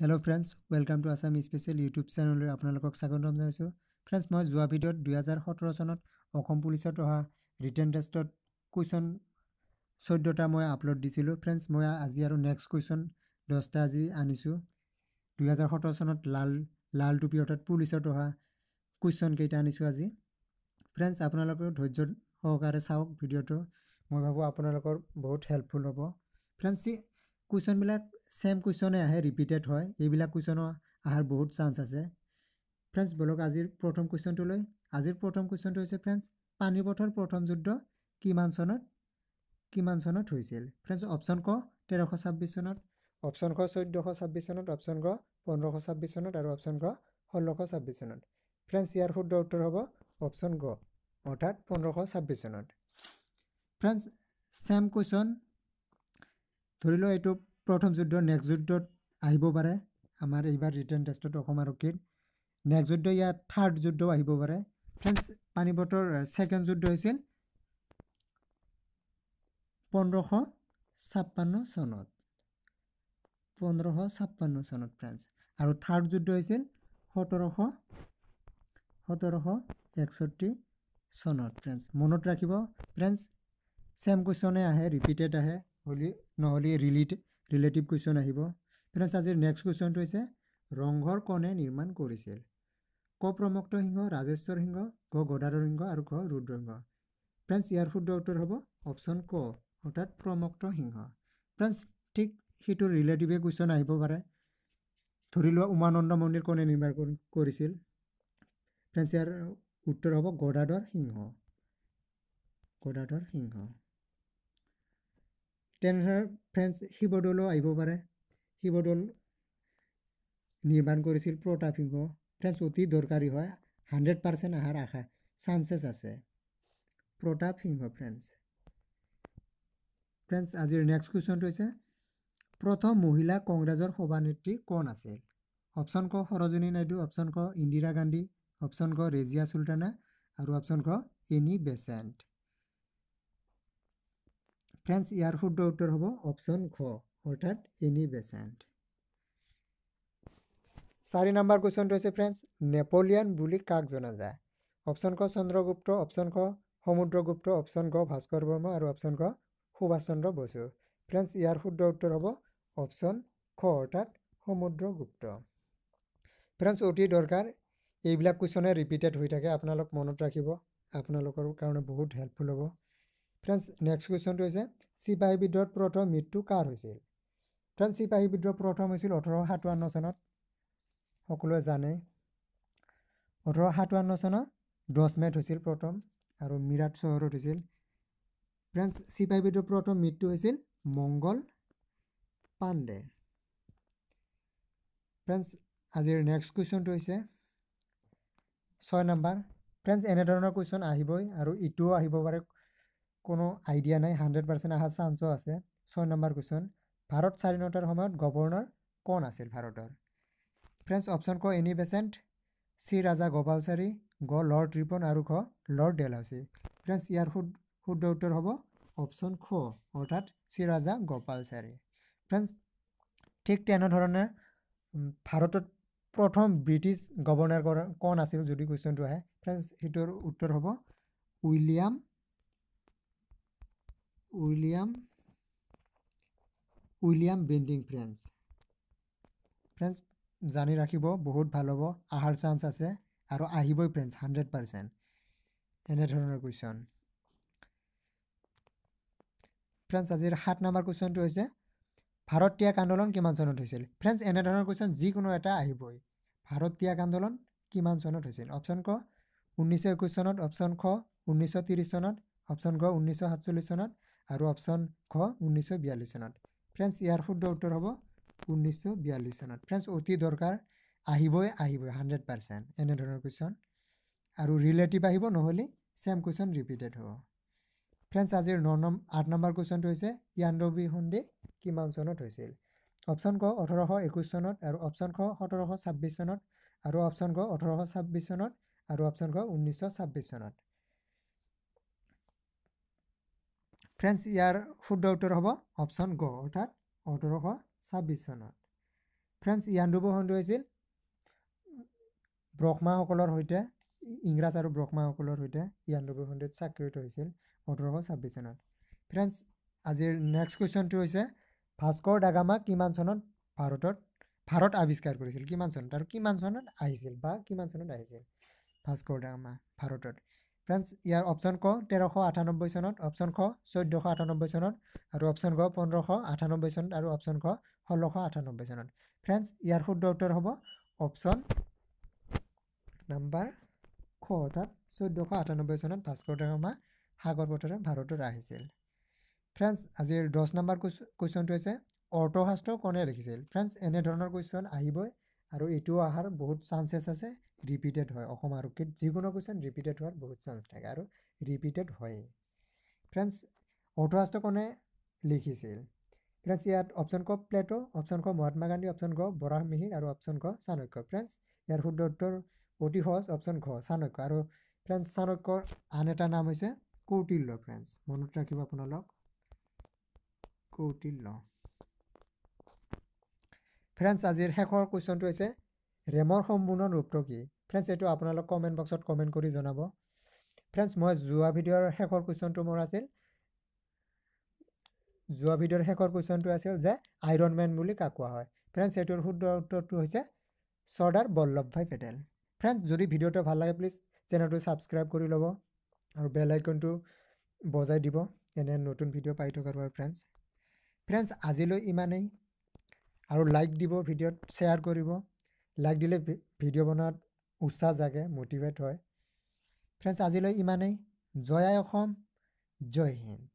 Hello' friends welcome to Assam special YouTube চেনেললৈ আপোনালোকক স্বাগতম জনাইছোঁ। ফ্ৰেণ্ডছ মই যোৱা ভিডিঅ'ত দুহেজাৰ সোতৰ চনত অসম পুলিচত অহা ৰিটেন টেষ্টত কুৱেশ্যন চৈধ্যটা মই আপলোড দিছিলোঁ। ফ্ৰেণ্ডছ মই আজি আৰু নেক্সট কুৱেশ্যন দহটা আজি আনিছোঁ। দুহেজাৰ সোতৰ চনত লাল লাল টুপি অৰ্থাৎ পুলিচত অহা কুৱেশ্যন কেইটা আনিছোঁ আজি। ফ্ৰেণ্ডছ আপোনালোকেও ধৈৰ্য সহকাৰে চাওক ভিডিঅ'টো। মই ভাবোঁ আপোনালোকৰ বহুত হেল্পফুল হ'ব। ফ্ৰেণ্ডছ কুৱেশ্যনবিলাক ছেম কুৱেশ্যনে আহে ৰিপিটেড হয়। এইবিলাক কুৱেশ্যনৰ অহাৰ বহুত চান্স আছে। ফ্ৰেণ্ডছ বলক আজিৰ প্ৰথম কুৱেশ্যনটোলৈ। আজিৰ প্ৰথম কুৱেশ্যনটো হৈছে ফ্ৰেণ্ডছ পানীপথৰ প্ৰথম যুদ্ধ কিমান চনত কিমান চনত হৈছিল? ফ্ৰেণ্ডছ অপশ্যন ক তেৰশ ছাব্বিছ চনত অপশ্যন ক চৈধ্যশ ছাব্বিছ চনত অপশ্যন ক পোন্ধৰশ ছাব্বিছ চনত আৰু অপশ্যন ক ষোল্লশ ছাব্বিছ চনত। ফ্ৰেণ্ডছ ইয়াৰ শুদ্ধ উত্তৰ হ'ব অপশ্যন গ অৰ্থাৎ পোন্ধৰশ ছাব্বিছ চনত। ফ্ৰেণ্ডছ ছেম কুৱেশ্যন ধৰি লওক এইটো প্ৰথম যুদ্ধ নেক্সট যুদ্ধত আহিব পাৰে। আমাৰ এইবাৰ ৰিটাৰ্ণ টেষ্টত অসম আৰক্ষীৰ নেক্সট যুদ্ধ ইয়াত থাৰ্ড যুদ্ধও আহিব পাৰে। ফ্ৰেণ্ডছ পানীপথৰ ছেকেণ্ড যুদ্ধ হৈছিল পোন্ধৰশ ছাপন্ন চনত। পোন্ধৰশ ছাপন্ন চনত ফ্ৰেণ্ডছ আৰু থাৰ্ড যুদ্ধ হৈছিল সোতৰশ সোতৰশ একষষ্ঠি চনত ফ্ৰেণ্ডছ মনত ৰাখিব ফ্ৰেণ্ডছ ছেম কুৱেশ্যনে আহে ৰিপিটেড আহে হ'লে নহ'লে ৰিলিট ৰিলেটিভ কুৱেশ্যন আহিব। ফ্ৰেণ্ডছ আজিৰ নেক্সট কুৱেশ্যনটো হৈছে ৰংঘৰ কোনে নিৰ্মাণ কৰিছিল? ক প্ৰমুক্ত সিংহ ৰাজেশ্বৰ সিংহ গ গদাধৰ সিংহ আৰু গ ৰুদ্ৰসিংহ ফ্ৰেণ্ডছ ইয়াৰ শুদ্ধ উত্তৰ হ'ব অপশ্যন ক অৰ্থাৎ প্ৰমুক্ত সিংহ। ফ্ৰেণ্ডছ ঠিক সেইটো ৰিলেটিভে কুৱেশ্যন আহিব পাৰে। ধৰি লোৱা উমানন্দ মন্দিৰ কোনে নিৰ্মাণ কৰিছিল? ফ্ৰেণ্ডছ ইয়াৰ উত্তৰ হ'ব গদাধৰ সিংহ। গদাধৰ সিংহ। তেনেধৰণৰ ফ্ৰেণ্ডছ শিৱদৌলো আহিব পাৰে। শিৱদৌল নিৰ্মাণ কৰিছিল প্ৰতাপ সিংহ ফ্ৰেণ্ডছ অতি দৰকাৰী হয়। হাণ্ড্ৰেড পাৰ্চেণ্ট অহাৰ আশা। চান্সেছ আছে। প্ৰতাপ সিংহ ফ্ৰেণ্ডছ ফ্ৰেণ্ডছ আজিৰ নেক্সট কুৱেশ্যনটো হৈছে প্ৰথম মহিলা কংগ্ৰেছৰ সভানেত্ৰী কোন আছিল? অপশ্যন ক সৰজনী নাইডু অপশ্যন ক ইন্দিৰা গান্ধী অপশ্যন ক ৰেজিয়া চুলতানা আৰু অপশ্যন ক এনি বেচেণ্ট। ফ্ৰেণ্ডছ ইয়াৰ শুদ্ধ উত্তৰ হ'ব অপশ্যন খ অৰ্থাৎ এনি বেচেণ্ট চাৰি নম্বৰ কুৱেশ্যনটো হৈছে ফ্ৰেণ্ডছ নেপলিয়ান বুলি কাক জনা যায়? অপশ্যন ক চন্দ্ৰগুপ্ত অপশ্যন ক সমুদ্ৰগুপ্ত অপশ্যন ক ভাস্কৰ বৰ্মা আৰু অপশ্যন ক সুভাষ চন্দ্ৰ বসু। ফ্ৰেণ্ডছ ইয়াৰ শুদ্ধ উত্তৰ হ'ব অপশ্যন খ অৰ্থাৎ সমুদ্ৰগুপ্ত। ফ্ৰেণ্ডছ অতি দৰকাৰ এইবিলাক কুৱেশ্যনে ৰিপিটেড হৈ থাকে আপোনালোক মনত ৰাখিব। আপোনালোকৰ কাৰণে বহুত হেল্পফুল হ'ব। ফ্ৰেণ্ডছ নেক্সট কুৱেশ্যনটো হৈছে চিপাহী বিদ্ৰোহত প্ৰথম মৃত্যু কাৰ হৈছিল? ফ্ৰেণ্ডছ চিপাহী বিদ্ৰোহ প্ৰথম হৈছিল ওঠৰশ সাতাৱন্ন চনত। সকলোৱে জানে। ওঠৰশ সাতাৱন্ন চনত দহ মেত হৈছিল প্ৰথম আৰু মিৰাট চহৰত হৈছিল। ফ্ৰেণ্ডছ চিপাহী বিদ্ৰোহ প্ৰথম মৃত্যু হৈছিল মংগল পাণ্ডে। ফ্ৰেণ্ডছ আজিৰ নেক্সট কুৱেশ্যনটো হৈছে ছয় নম্বৰ। ফ্ৰেণ্ডছ এনেধৰণৰ কুৱেশ্যন আহিবই আৰু ইটোও আহিব পাৰে কোনো আইডিয়া নাই হাণ্ড্ৰেড পাৰ্চেণ্ট অহাৰ চান্সো আছে। ছয় নম্বৰ কুৱেশ্যন ভাৰত স্বাধীনতাৰ সময়ত গভৰ্ণৰ কোন আছিল ভাৰতৰ? ফ্ৰেণ্ডছ অপশ্যন ক Annie Besant C Rajagopalachari গ লৰ্ড ৰিপন আৰু খ লৰ্ড ডেলহাউচি ফ্ৰেণ্ডছ ইয়াৰ শুদ্ধ উত্তৰ হ'ব অপশ্যন খ অৰ্থাৎ চি ৰাজা গোপালচাৰী। ফ্ৰেণ্ডছ ঠিক তেনেধৰণে ভাৰতত প্ৰথম ব্ৰিটিছ গভৰ্ণৰ কোন আছিল যদি কুৱেশ্যনটো আহে? ফ্ৰেণ্ডছ সেইটোৰ উত্তৰ হ'ব William William William Bentinck friends friends জানি ৰাখিব বহুত ভাল হ'ব অহাৰ চান্স আছে আৰু আহিবই ফ্ৰেণ্ডছ হাণ্ড্ৰেড পাৰ্চেণ্ট এনেধৰণৰ কুৱেশ্যন ফ্ৰেণ্ডছ আজিৰ সাত নম্বৰ কুৱেশ্যনটো হৈছে ভাৰত ত্যাগ আন্দোলন কিমান চনত হৈছিল? ফ্ৰেণ্ডছ এনেধৰণৰ কুৱেশ্যন যিকোনো এটা আহিবই। ভাৰত ত্যাগ আন্দোলন কিমান চনত হৈছিল? অপশ্যন ক ঊনৈছশ একৈছ চনত অপশ্যন খ ঊনৈছশ ত্ৰিছ চনত অপশ্যন ক ঊনৈছশ সাতচল্লিছ চনত আৰু অপশ্যন খ ঊনৈছশ বিয়াল্লিছ চনত। ফ্ৰেণ্ডছ ইয়াৰ শুদ্ধ উত্তৰ হ'ব ঊনৈছশ বিয়াল্লিছ চনত। ফ্ৰেণ্ডছ অতি দৰকাৰ আহিবই আহিবই হাণ্ড্ৰেড পাৰ্চেণ্ট এনেধৰণৰ কুৱেশ্যন। আৰু ৰিলেটিভ আহিব নহ'লে ছেম কুৱেশ্যন ৰিপিটেড হ'ব। ফ্ৰেণ্ডছ আজিৰ ন নম আঠ নম্বৰ কুৱেশ্যনটো হৈছে ইয়াণ্ডবি সন্ধি কিমান চনত হৈছিল? অপশ্যন ক ওঠৰশ একৈছ চনত আৰু অপশ্যন খ সোতৰশ ছাব্বিছ চনত আৰু অপশ্যন ক ওঠৰশ ছাব্বিছ চনত আৰু অপশ্যন ক ঊনৈছশ ছাব্বিছ চনত। ফ্ৰেণ্ডছ ইয়াৰ শুদ্ধ উত্তৰ হ'ব অপশ্যন গ অৰ্থাৎ ওঠৰশ ছাব্বিছ চনত। ফ্ৰেণ্ডছ ইয়াণ্ডুবু সন্ধি হৈছিল ব্ৰহ্মাসকলৰ সৈতে ইংৰাজ আৰু ব্ৰহ্মাসকলৰ সৈতে ইয়াণ্ডুবু সন্ধিত স্বাক্ষৰিত হৈছিল ওঠৰশ ছাব্বিছ চনত। ফ্ৰেণ্ডছ আজিৰ নেক্সট কুৱেশ্যনটো হৈছে ভাস্কৰ ডাগামা কিমান চনত ভাৰতত ভাৰত আৱিষ্কাৰ কৰিছিল? কিমান চনত আৰু কিমান চনত আহিছিল বা কিমান চনত আহিছিল? ভাস্কৰ ডাগামা ভাৰতত। ফ্ৰেণ্ডছ ইয়াৰ অপশ্যন ক তেৰশ আঠানব্বৈ চনত অপশ্যন খ চৈধ্যশ আঠানব্বৈ চনত আৰু অপশ্যন গ পোন্ধৰশ আঠানব্বৈ চনত আৰু অপশ্যন খ ষোল্লশ আঠানব্বৈ চনত। ফ্ৰেণ্ডছ ইয়াৰ শুদ্ধ উত্তৰ হ'ব অপশ্যন নাম্বাৰ খ অৰ্থাৎ চৈধ্যশ আঠানব্বৈ চনত ভাস্কৰ ডাগামা সাগৰ পথেৰে ভাৰতত আহিছিল। ফ্ৰেণ্ডছ আজিৰ দহ নম্বৰ কুৱেশ্যনটো হৈছে অৰ্থশাস্ত্ৰ কোনে লিখিছিল? ফ্ৰেণ্ডছ এনেধৰণৰ কুৱেশ্যন আহিবই আৰু এইটো অহাৰ বহুত চান্সেছ আছে ৰিপিটেড হয়। অসম আৰক্ষীত যিকোনো কুৱেশ্যন ৰিপিটেড হোৱাৰ বহুত চান্স থাকে আৰু ৰিপিটেড হয়েই। ফ্ৰেণ্ডছ অৰ্থশাস্ত্ৰ কোনে লিখিছিল? ফ্ৰেণ্ডছ ইয়াত অপশ্যন ক প্লেটো অপশ্যন ক মহাত্মা গান্ধী অপশ্যন ক বৰাক মিহিৰ আৰু অপশ্যন ক চাণক্য। ফ্ৰেণ্ডছ ইয়াৰ শুদ্ধ উত্তৰ অতি সহজ অপশ্যন ঘ চাণক্য। আৰু ফ্ৰেণ্ডছ চাণক্যৰ আন এটা নাম হৈছে কৌটিল্য। ফ্ৰেণ্ডছ মনত ৰাখিব আপোনালোক। কৌটিল্য। ফ্ৰেণ্ডছ আজিৰ শেষৰ কুৱেশ্যনটো হৈছে ৰেমৰ সম্পূৰ্ণ ৰূপটো কি? ফ্ৰেণ্ডছ এইটো আপোনালোক কমেণ্ট বক্সত কমেণ্ট কৰি জনাব। ফ্ৰেণ্ডছ মই যোৱা ভিডিঅ'ৰ শেষৰ কুৱেশ্যনটো মোৰ আছিল। যোৱা ভিডিঅ'ৰ শেষৰ কুৱেশ্যনটো আছিল যে আইৰণ মেন বুলি কাক কোৱা হয়? ফ্ৰেণ্ডছ এইটোৰ শুদ্ধ উত্তৰটো হৈছে চৰ্দাৰ বল্লভ ভাই পেটেল। ফ্ৰেণ্ডছ যদি ভিডিঅ'টো ভাল লাগে প্লিজ চেনেলটো ছাবস্ক্ৰাইব কৰি ল'ব আৰু বেল আইকনটো বজাই দিব এনে নতুন ভিডিঅ' পাই থকাৰ বাবে ফ্ৰেণ্ডছ ফ্ৰেণ্ডছ আজিলৈ ইমানেই। আৰু লাইক দিব ভিডিঅ'ত শ্বেয়াৰ কৰিব। লাইক দিলে ভিডিঅ' বনোৱাত উৎসাহ জাগে মটিভেট হয়। ফ্ৰেণ্ডছ আজিলৈ ইমানেই। জয় আই অসম। জয় হিন্দ।